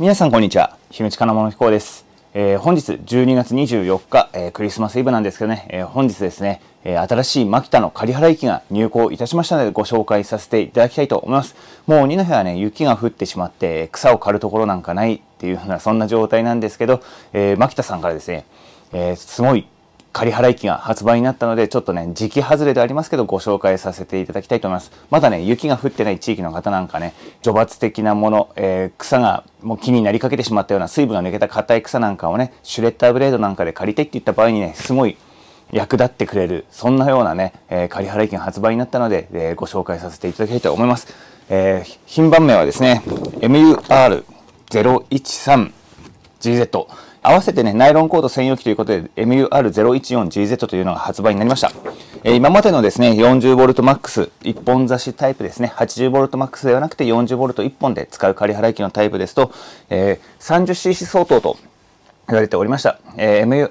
皆さんこんにちは。姫路かなものひこうです。えー、本日12月24日、えー、クリスマスイブなんですけどね、えー、本日ですね、え新しいマキタの刈原駅が入港いたしましたのでご紹介させていただきたいと思います。もう二の部はね、雪が降ってしまって草を刈るところなんかないっていうようなそんな状態なんですけど、えマキタさんからですね、えすごい仮払い機が発売になったので、ちょっとね、時期外れでありますけど、ご紹介させていただきたいと思います。まだね、雪が降ってない地域の方なんかね、除伐的なもの、えー、草がもう木になりかけてしまったような水分が抜けた硬い草なんかをね、シュレッダーブレードなんかで借りてっていった場合にね、すごい役立ってくれる、そんなようなね、えー、仮払い機が発売になったので、えー、ご紹介させていただきたいと思います。えー、品番名はですね、MUR013GZ。合わせてね、ナイロンコード専用機ということで、MUR014GZ というのが発売になりました。えー、今までのですね、40VMAX 一本差しタイプですね、80VMAX ではなくて 40V 一本で使う仮払い機のタイプですと、えー、30cc 相当と言われておりました。えー、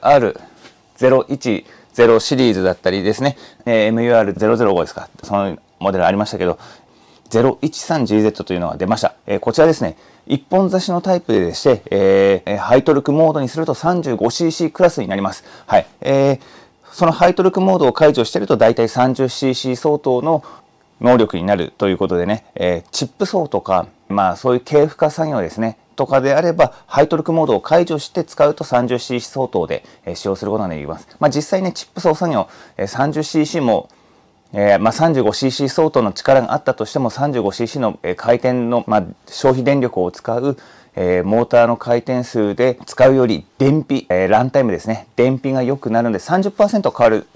MUR010 シリーズだったりですね、えー、MUR005 ですか、そのモデルありましたけど、013GZ というのが出ました。えー、こちらですね、一本差しのタイプでして、えー、ハイトルクモードにすると 35cc クラスになります。はい。えー、そのハイトルクモードを解除してると大体 30cc 相当の能力になるということでね、えー、チップ層とか、まあそういう軽負荷作業ですね、とかであれば、ハイトルクモードを解除して使うと 30cc 相当で使用することができます。まあ実際ね、チップ層作業、30cc もえー、まあ、35cc 相当の力があったとしても 35cc の回転の、まあ、消費電力を使う、えー、モーターの回転数で使うより電費、えー、ランタイムですね。電費が良くなるので30%変わる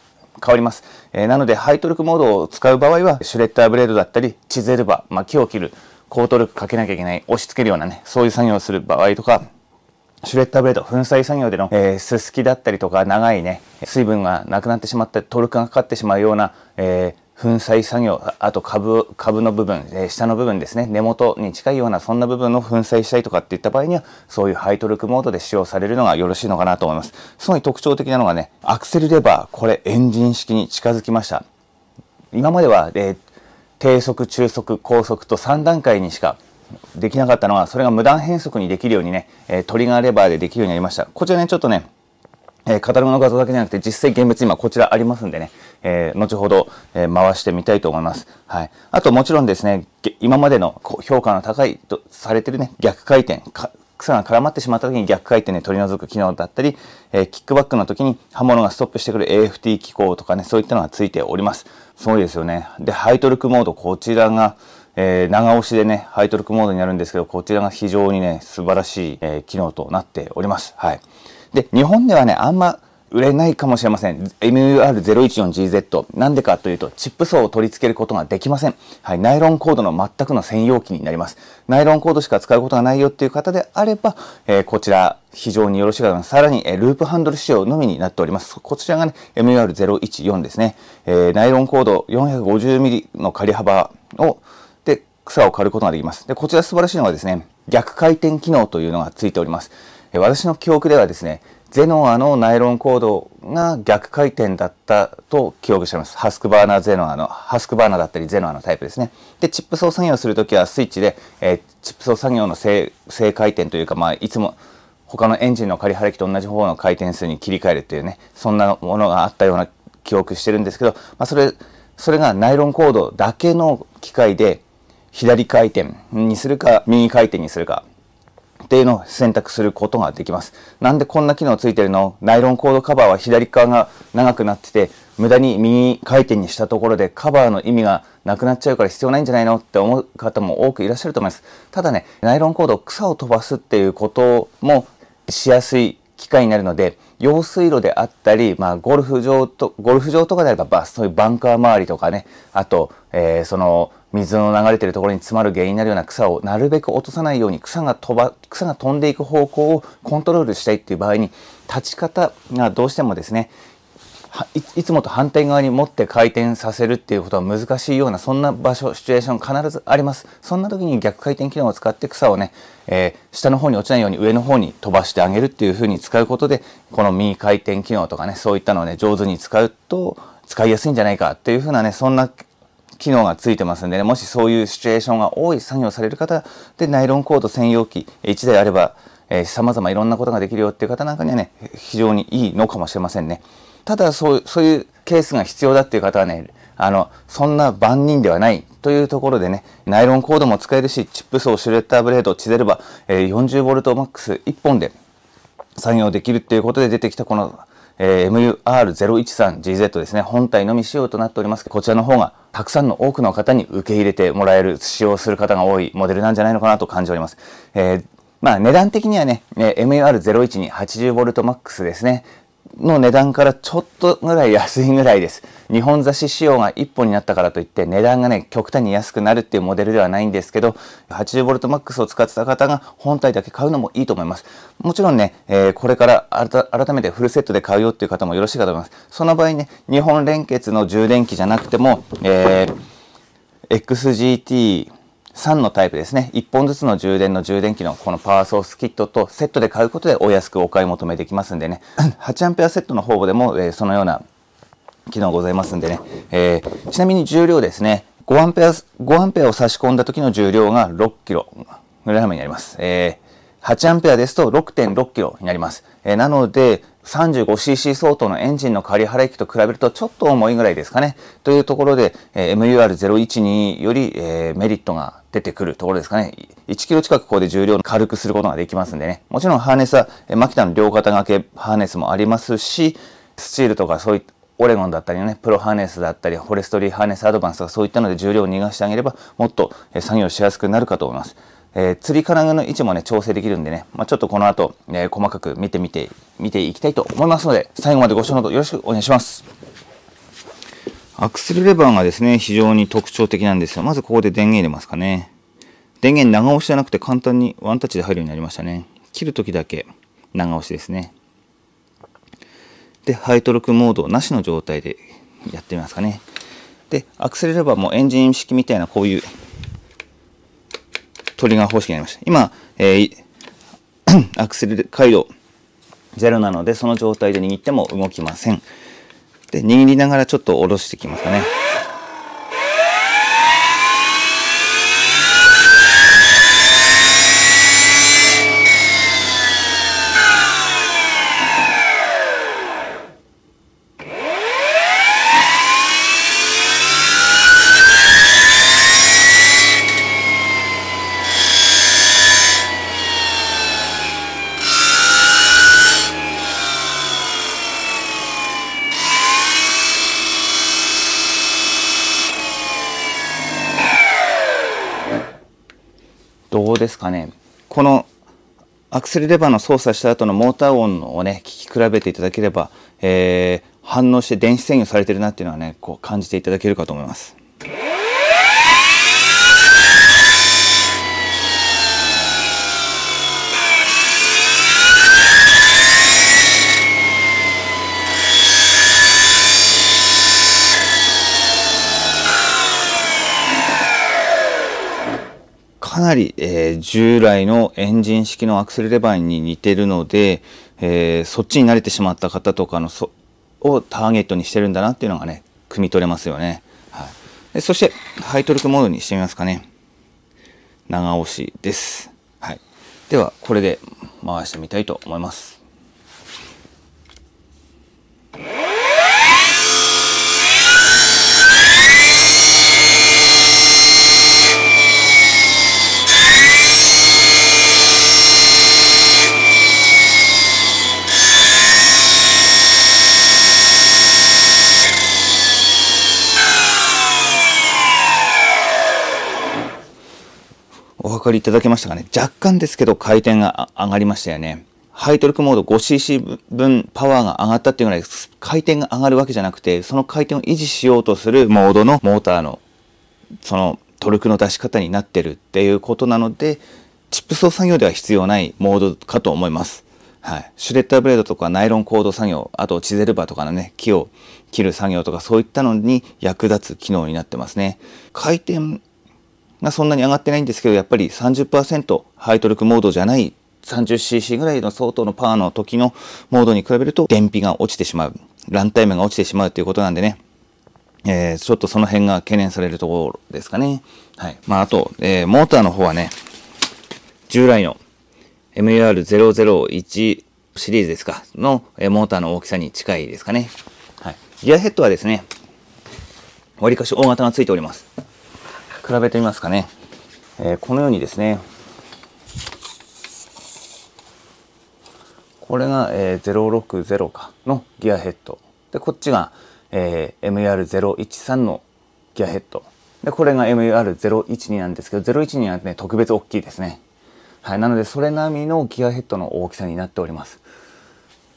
変わります、えー、なのでハイトルクモードを使う場合はシュレッダーブレードだったりチゼルバ、まあ、木を切る高トルクかけなきゃいけない押し付けるようなねそういう作業をする場合とかシュレッダーブレード、粉砕作業での、えー、すすきだったりとか、長いね、水分がなくなってしまって、トルクがかかってしまうような、えー、粉砕作業、あと株、株の部分、えー、下の部分ですね、根元に近いような、そんな部分の粉砕したいとかっていった場合には、そういうハイトルクモードで使用されるのがよろしいのかなと思います。すごい特徴的なのがね、アクセルレバー、これエンジン式に近づきました。今までは、えー、低速、中速、高速と3段階にしかできなかったのは、それが無断変速にできるようにね、えトリガーレバーでできるようになりました。こちらね、ちょっとね、えカタログの画像だけじゃなくて、実際現物今こちらありますんでね、えー、後ほど、えー、回してみたいと思います。はい。あともちろんですね、今までの評価の高いとされてるね、逆回転、草が絡まってしまった時に逆回転で取り除く機能だったり、えー、キックバックの時に刃物がストップしてくる AFT 機構とかね、そういったのがついております。すごいですよね。で、ハイトルクモード、こちらが、えー、長押しでね、ハイトルクモードになるんですけど、こちらが非常にね、素晴らしい、えー、機能となっております。はい。で、日本ではね、あんま売れないかもしれません。MUR014GZ。なんでかというと、チップ層を取り付けることができません。はい。ナイロンコードの全くの専用機になります。ナイロンコードしか使うことがないよっていう方であれば、えー、こちら、非常によろしいかと思います。さらに、えー、ループハンドル仕様のみになっております。こちらがね、MUR014 ですね。えー、ナイロンコード 450mm の仮幅を草を刈ることができます。で、こちら素晴らしいのはですね、逆回転機能というのがついております。え私の記憶ではですね、ゼノアのナイロンコードが逆回転だったと記憶しています。ハスクバーナーゼノアの、ハスクバーナーだったりゼノアのタイプですね。で、チップ操作業をするときはスイッチで、えー、チップ操作業の正回転というか、まあ、いつも他のエンジンの仮払きと同じ方の回転数に切り替えるというね、そんなものがあったような記憶してるんですけど、まあ、それ、それがナイロンコードだけの機械で、左回転にするか、右回転にするか、っていうのを選択することができます。なんでこんな機能ついてるの？ナイロンコードカバーは左側が長くなってて、無駄に右回転にしたところでカバーの意味がなくなっちゃうから必要ないんじゃないの？って思う方も多くいらっしゃると思います。ただね、ナイロンコード草を飛ばすっていうこともしやすい機会になるので、用水路であったり、まあ、ゴルフ場と、ゴルフ場とかであれば、バスそういうバンカー周りとかね、あと、えー、その、水の流れてるところに詰まる原因になるような草をなるべく落とさないように草が飛ば草が飛んでいく方向をコントロールしたいっていう場合に立ち方がどうしてもですねいつもと反対側に持って回転させるっていうことは難しいようなそんな場所シチュエーション必ずありますそんな時に逆回転機能を使って草をね、えー、下の方に落ちないように上の方に飛ばしてあげるっていうふうに使うことでこの右回転機能とかねそういったのをね上手に使うと使いやすいんじゃないかっていうふうなねそんな機能がついてますんでね、もしそういうシチュエーションが多い作業される方で、ナイロンコード専用機1台あれば、えー、様々いろんなことができるよっていう方なんかにはね、非常にいいのかもしれませんね。ただ、そう、そういうケースが必要だっていう方はね、あの、そんな万人ではないというところでね、ナイロンコードも使えるし、チップ層、シュレッダーブレード、チゼルバ、えー、40V max1 本で作業できるっていうことで出てきたこのえー、MUR013GZ ですね、本体のみ仕様となっております。こちらの方が、たくさんの多くの方に受け入れてもらえる、使用する方が多いモデルなんじゃないのかなと感じております。えー、まあ値段的にはね、MUR01 に 80VMAX ですね。の値段からちょっとぐらい安いぐらいです。日本雑誌仕様が1本になったからといって値段がね、極端に安くなるっていうモデルではないんですけど、80VMAX を使ってた方が本体だけ買うのもいいと思います。もちろんね、えー、これから改めてフルセットで買うよっていう方もよろしいかと思います。その場合ね、日本連結の充電器じゃなくても、えー、XGT 3のタイプですね。1本ずつの充電の充電器のこのパワーソースキットとセットで買うことでお安くお買い求めできますんでね。8A セットの方でも、えー、そのような機能ございますんでね。えー、ちなみに重量ですね。5A、5A を差し込んだ時の重量が 6kg になります。えー、8A ですと 6.6kg になります。え、なので、35cc 相当のエンジンの仮払い機と比べるとちょっと重いぐらいですかね。というところで、え、MUR012 より、え、メリットが出てくるところですかね。1キロ近くここで重量軽くすることができますんでね。もちろんハーネスは、えー、マキタの両肩掛けハーネスもありますし、スチールとかそういったオレゴンだったりね、プロハーネスだったり、フォレストリーハーネスアドバンスとかそういったので重量を逃がしてあげれば、もっと作業しやすくなるかと思います。えー、釣り金具の位置もね、調整できるんでね、まあ、ちょっとこの後、え、細かく見てみて、見ていきたいと思いますので、最後までご視聴のほどよろしくお願いします。アクセルレバーがですね、非常に特徴的なんですよ。まずここで電源入れますかね。電源長押しじゃなくて簡単にワンタッチで入るようになりましたね。切るときだけ長押しですね。で、ハイトルクモードなしの状態でやってみますかね。で、アクセルレバーもエンジン式みたいなこういうトリガー方式になりました。今、えー、アクセル回路ゼロなので、その状態で握っても動きません。で、握りながらちょっと下ろしてきますかね。どうですかね。このアクセルレバーの操作した後のモーター音をね、聞き比べていただければ、えー、反応して電子制御されてるなっていうのはね、こう感じていただけるかと思います。かなり、えー、従来のエンジン式のアクセルレバーに似てるので、えー、そっちに慣れてしまった方とかのそをターゲットにしてるんだなっていうのがね、汲み取れますよね。はい、でそして、ハイトルクモードにしてみますかね。長押しです。はい。では、これで回してみたいと思います。分かりいただけましたかね？若干ですけど回転が上がりましたよね。ハイトルクモード 5cc 分パワーが上がったっていうぐらい回転が上がるわけじゃなくて、その回転を維持しようとするモードのモーターのそのトルクの出し方になってるっていうことなので、チップ層作業では必要ないモードかと思います。はい。シュレッダーブレードとかナイロンコード作業、あとチゼルバーとかのね、木を切る作業とかそういったのに役立つ機能になってますね。回転がそんなに上がってないんですけど、やっぱり30%ハイトルクモードじゃない 30cc ぐらいの相当のパワーの時のモードに比べると、電費が落ちてしまう。ランタイムが落ちてしまうということなんでね。えー、ちょっとその辺が懸念されるところですかね。はい。まあ、あと、えー、モーターの方はね、従来の MUR001 シリーズですか、の、え、モーターの大きさに近いですかね。はい。ギアヘッドはですね、わりかし大型がついております。比べてみますかね。えー、このようにですね、これが、えー、060かのギアヘッド。で、こっちが、えー、MR013 のギアヘッド。で、これが MR012 なんですけど、012はね、特別大きいですね。はい。なので、それ並みのギアヘッドの大きさになっております。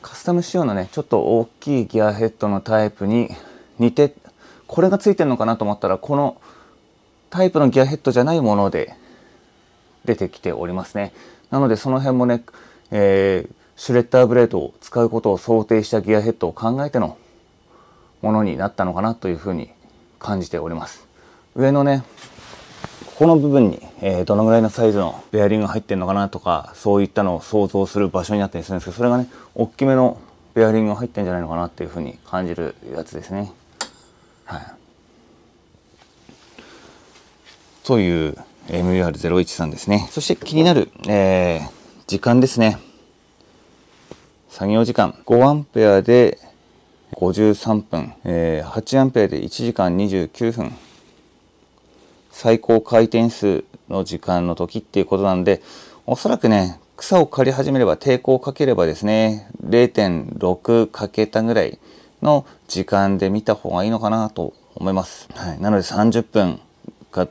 カスタム仕様のね、ちょっと大きいギアヘッドのタイプに似て、これがついてるのかなと思ったら、このタイプのギアヘッドじゃないもので出てきておりますね。なので、その辺もね、えー、シュレッダーブレードを使うことを想定したギアヘッドを考えてのものになったのかなというふうに感じております。上のね、ここの部分に、えー、どのぐらいのサイズのベアリングが入ってるのかなとか、そういったのを想像する場所になったりするんですけど、それがね、大きめのベアリングが入ってるんじゃないのかなっていうふうに感じるやつですね。はい。という MUR013 ですね。そして気になる、えー、時間ですね。作業時間。5アンペアで53分、えー、8アンペアで1時間29分。最高回転数の時間の時っていうことなんでおそらくね草を刈り始めれば抵抗をかければですね0.6かけたぐらいの時間で見た方がいいのかなと思います、はい、なので30分か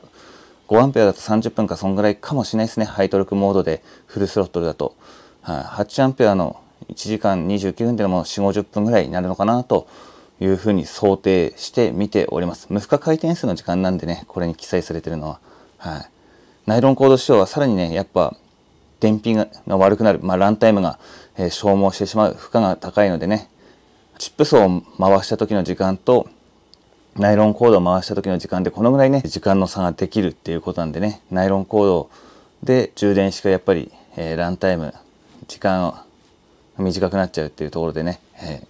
5アンペアだと30分かそんぐらいかもしれないですね。ハイトルクモードでフルスロットルだと、はい、8アンペアの1時間29分でも4 5 0分ぐらいになるのかなというふうに想定して見ております。無負荷回転数の時間なんでねこれに記載されてるのは。はい。ナイロンコード仕様はさらにねやっぱ燃費が悪くなる、まあ、ランタイムが、え、消耗してしまう。負荷が高いのでね。チップ層を回した時の時間とナイロンコードを回した時の時間でこのぐらいね時間の差ができるっていうことなんでねナイロンコードで充電しかやっぱり、えー、ランタイム時間を短くなっちゃうっていうところでね、え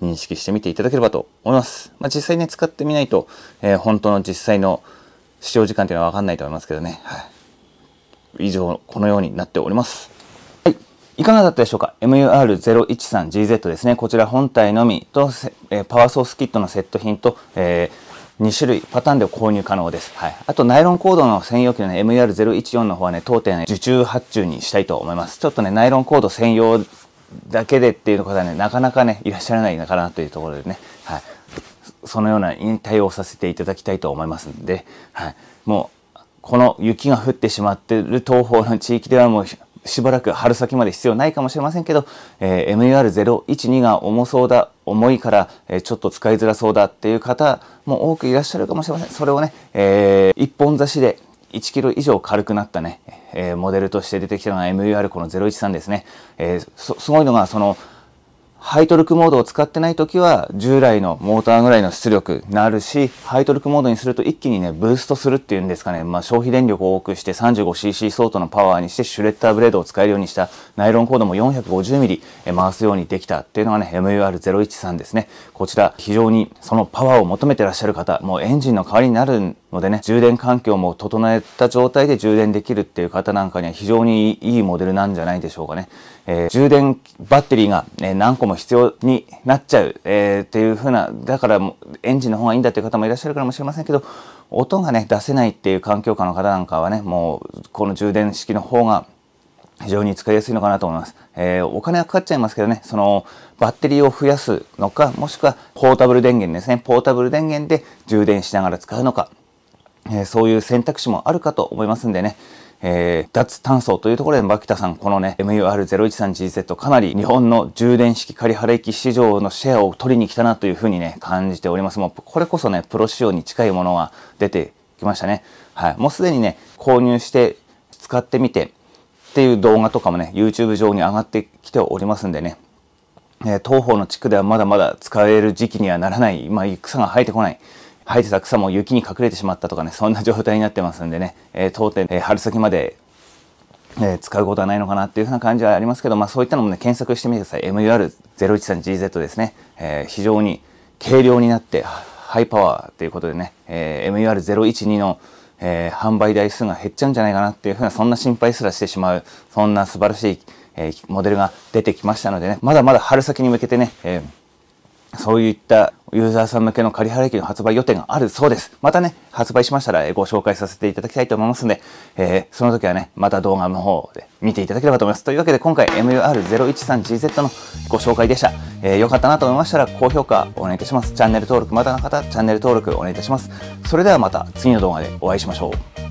ー、認識してみていただければと思います。まあ、実際ね、使ってみないと、えー、本当の実際の使用時間っていうのはわかんないと思いますけどね。はい。以上、このようになっております。い。かがだったでしょうか ?MUR013GZ ですね。こちら本体のみと、え、パワーソースキットのセット品と、えー2種類パターンで購入可能です。はい。あと、ナイロンコードの専用機の、ね、MUR014 の方はね、当店、ね、受注発注にしたいと思います。ちょっとね、ナイロンコード専用だけでっていう方はね、なかなかね、いらっしゃらないのかなというところでね、はい。そのような引退をさせていただきたいと思いますんで、はい。もう、この雪が降ってしまっている東方の地域ではもう、しばらく春先まで必要ないかもしれませんけど、えー、MUR012 が重そうだ、重いから、えー、ちょっと使いづらそうだっていう方も多くいらっしゃるかもしれません。それをね、えー、一本差しで1キロ以上軽くなったね、えー、モデルとして出てきたのが MUR この013ですね。えー、すごいのが、その、ハイトルクモードを使ってない時は従来のモーターぐらいの出力になるし、ハイトルクモードにすると一気にね、ブーストするっていうんですかね、まあ消費電力を多くして 35cc 相当のパワーにしてシュレッダーブレードを使えるようにしたナイロンコードも 450mm 回すようにできたっていうのがね、MUR013 ですね。こちら非常にそのパワーを求めてらっしゃる方、もうエンジンの代わりになるのでね、充電環境も整えた状態で充電できるっていう方なんかには非常にいいモデルなんじゃないでしょうかね。えー、充電バッテリーが、ね、何個も必要になっちゃう、えー、っていう風な、だからエンジンの方がいいんだっていう方もいらっしゃるかもしれませんけど、音がね、出せないっていう環境下の方なんかはね、もうこの充電式の方が非常に使いやすいのかなと思います。えー、お金はかかっちゃいますけどね、そのバッテリーを増やすのか、もしくはポータブル電源ですね、ポータブル電源で充電しながら使うのか、えー、そういう選択肢もあるかと思いますんでね、えー、脱炭素というところで、牧田さん、このね、MUR013GZ かなり日本の充電式仮払い機市場のシェアを取りに来たなというふうにね、感じております。もう、これこそね、プロ仕様に近いものが出てきましたね。はい。もうすでにね、購入して使ってみてっていう動画とかもね、YouTube 上に上がってきておりますんでね、えー、東方の地区ではまだまだ使える時期にはならない、まあ、草が生えてこない。生えてた草も雪に隠れてしまったとかね、そんな状態になってますんでね、え、当店、え、春先までえー、使うことはないのかなっていうふうな感じはありますけど、まあそういったのもね、検索してみてください。MUR013GZ ですね。えー、非常に軽量になって、ハイパワーということでね、えー、MUR012 の、えー、販売台数が減っちゃうんじゃないかなっていうふうな、そんな心配すらしてしまう、そんな素晴らしい、えー、モデルが出てきましたのでね、まだまだ春先に向けてね、えーそういったユーザーさん向けの仮払機の発売予定があるそうです。またね、発売しましたらご紹介させていただきたいと思いますので、えー、その時はね、また動画の方で見ていただければと思います。というわけで今回 MUR013GZ のご紹介でした。えー、よかったなと思いましたら高評価お願いいたします。チャンネル登録まだの方、チャンネル登録お願いいたします。それではまた次の動画でお会いしましょう。